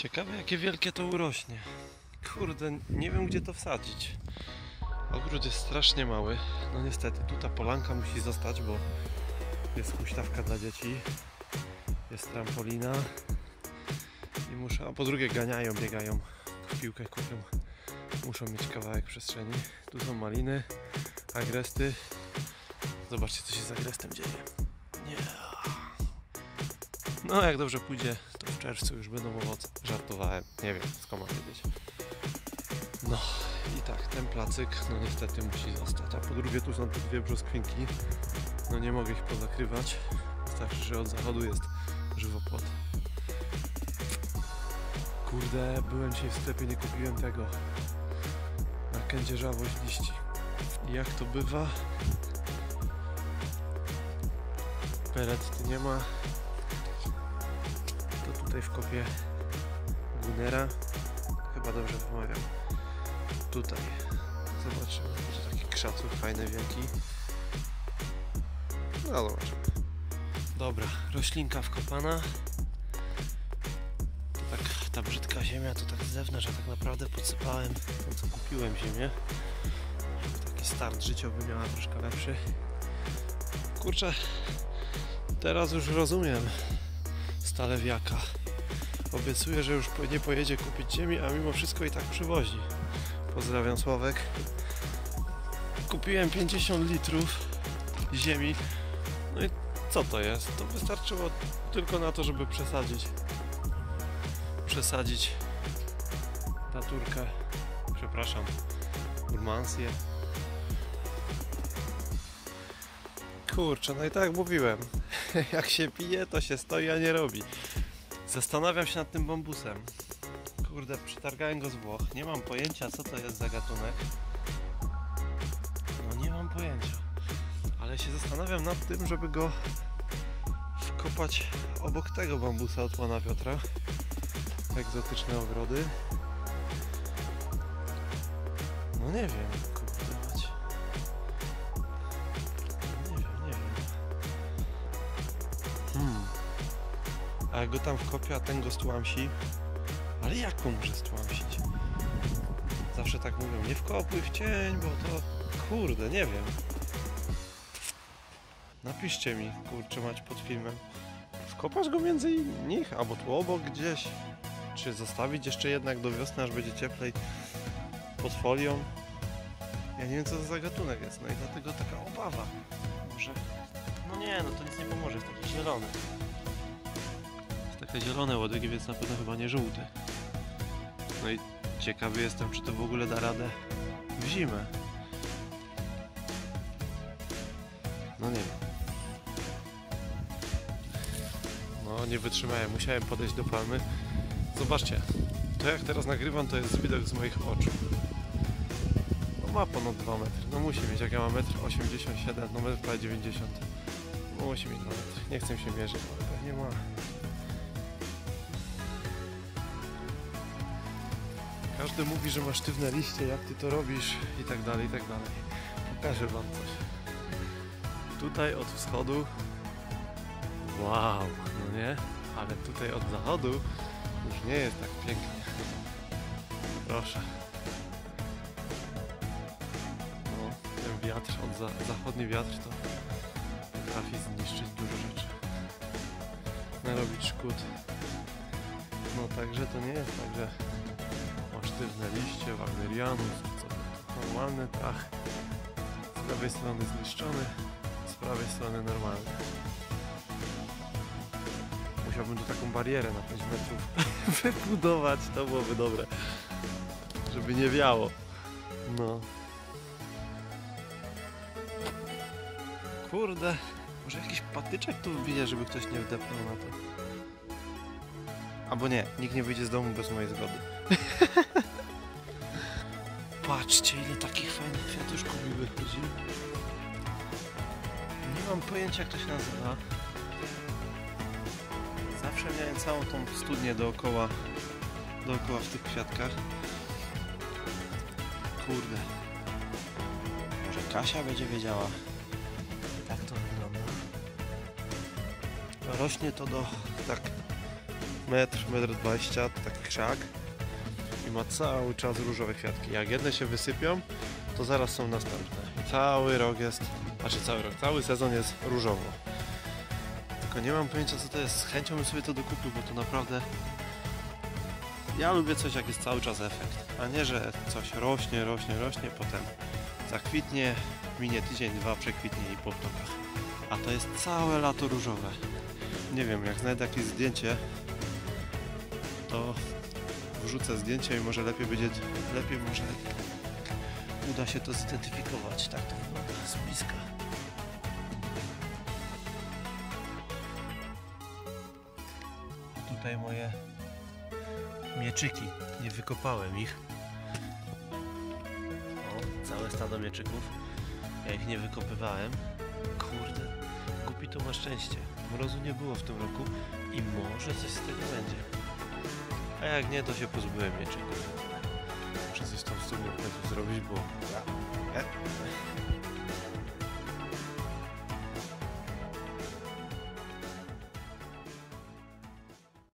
Ciekawe jakie wielkie to urośnie. Kurde, nie wiem gdzie to wsadzić. Ogród jest strasznie mały. No niestety, tu ta polanka musi zostać, bo jest huśtawka dla dzieci. Jest trampolina. I muszę, a po drugie ganiają, biegają, w piłkę kupią. Muszą mieć kawałek przestrzeni. Tu są maliny, agresty. Zobaczcie co się z agrestem dzieje. Nie. No jak dobrze pójdzie, w czerwcu już będą owoce. Żartowałem, nie wiem skąd mam wiedzieć. No i tak, ten placyk no niestety musi zostać. A po drugie tu są te dwie brzoskwinki. No nie mogę ich pozakrywać. Wystarczy, że od zachodu jest żywopłot. Kurde, byłem dzisiaj w sklepie, nie kupiłem tego. Na kędzierzawość liści. I jak to bywa? Pelet nie ma. Tutaj w kopie Gunera. Chyba dobrze wymawiam. Tutaj. Zobaczymy. To taki krzaców fajny, wielki. No zobaczymy. Dobra, roślinka wkopana. To tak, ta brzydka ziemia to tak z zewnątrz, a tak naprawdę podsypałem to co kupiłem ziemię. Taki start życiowy miała troszkę lepszy. Kurczę, teraz już rozumiem stalewiaka. Obiecuje, że już nie pojedzie kupić ziemi, a mimo wszystko i tak przywozi. Pozdrawiam Sławek. Kupiłem 50 litrów ziemi. No i co to jest? To wystarczyło tylko na to, żeby przesadzić. Przesadzić naturkę. Przepraszam. Urmansję. Kurczę, no i tak jak mówiłem. Jak się pije, to się stoi, a nie robi. Zastanawiam się nad tym bambusem. Kurde, przetargałem go z Włoch. Nie mam pojęcia, co to jest za gatunek. No nie mam pojęcia. Ale się zastanawiam nad tym, żeby go wkopać obok tego bambusa od pana Piotra. Egzotyczne ogrody. No nie wiem, A go tam wkopię, a ten go stłamsi. Ale jak go może stłamsić? Zawsze tak mówią, nie wkopuj w cień, bo to... Kurde, nie wiem. Napiszcie mi, kurczę, mać pod filmem. Wkopasz go między nich, albo tu obok gdzieś? Czy zostawić jeszcze jednak do wiosny, aż będzie cieplej pod folią? Ja nie wiem, co to za gatunek jest, no i dlatego taka obawa. Może... No nie, no to nic nie pomoże, jest taki zielony. Takie zielone łodygi, więc na pewno chyba nie żółty. No i ciekawy jestem, czy to w ogóle da radę w zimę. No nie wiem. No nie wytrzymałem, musiałem podejść do palmy. Zobaczcie, to jak teraz nagrywam, to jest widok z moich oczu. No ma ponad 2 metry, no musi mieć, jak ja mam 1,87 m, no metr prawie 90 No musi mieć 2 metry, nie chcę się mierzyć, ale pewnie ma. Każdy mówi, że ma sztywne liście, jak ty to robisz i tak dalej, i tak dalej. Pokażę wam coś. Tutaj od wschodu Wow, no nie? Ale tutaj od zachodu już nie jest tak pięknie. Proszę. No, ten wiatr, od za zachodni wiatr to potrafi zniszczyć dużo rzeczy. Narobić szkód. No także to nie jest tak, że sztywne liście, to normalny dach. Z lewej strony zniszczony, z prawej strony normalny. Musiałbym tu taką barierę na 5 metrów wybudować, to byłoby dobre. Żeby nie wiało. No. Kurde, może jakiś patyczek tu wbije, żeby ktoś nie wdepnął na to. Albo nie, nikt nie wyjdzie z domu bez mojej zgody. Patrzcie, ile takich fajnych kwiatuszków mi wychodzi. Nie mam pojęcia, jak to się nazywa. Zawsze miałem całą tą studnię dookoła, dookoła w tych kwiatkach. Kurde. Może Kasia będzie wiedziała, jak to wygląda. Rośnie to do tak metr, metr 20, to taki krzak i ma cały czas różowe kwiatki. Jak jedne się wysypią, to zaraz są następne. Cały rok jest, znaczy cały rok, cały sezon jest różowo. Tylko nie mam pojęcia co to jest. Z chęcią bym sobie to dokupił, bo to naprawdę... Ja lubię coś jak jest cały czas efekt, a nie, że coś rośnie, rośnie, rośnie, potem zakwitnie, minie tydzień, dwa, przekwitnie i po. A to jest całe lato różowe. Nie wiem, jak znajdę jakieś zdjęcie, to wrzucę zdjęcie i może lepiej będzie, lepiej może uda się to zidentyfikować. Tak to wygląda z bliska. Tutaj moje mieczyki. Nie wykopałem ich. O, całe stado mieczyków. Ja ich nie wykopywałem. Kurde, głupi to ma szczęście. Mrozu nie było w tym roku i może coś z tego będzie. A jak nie, to się pozbyłem mieczyka. Muszę coś tam w sumie zrobić, bo... Ja.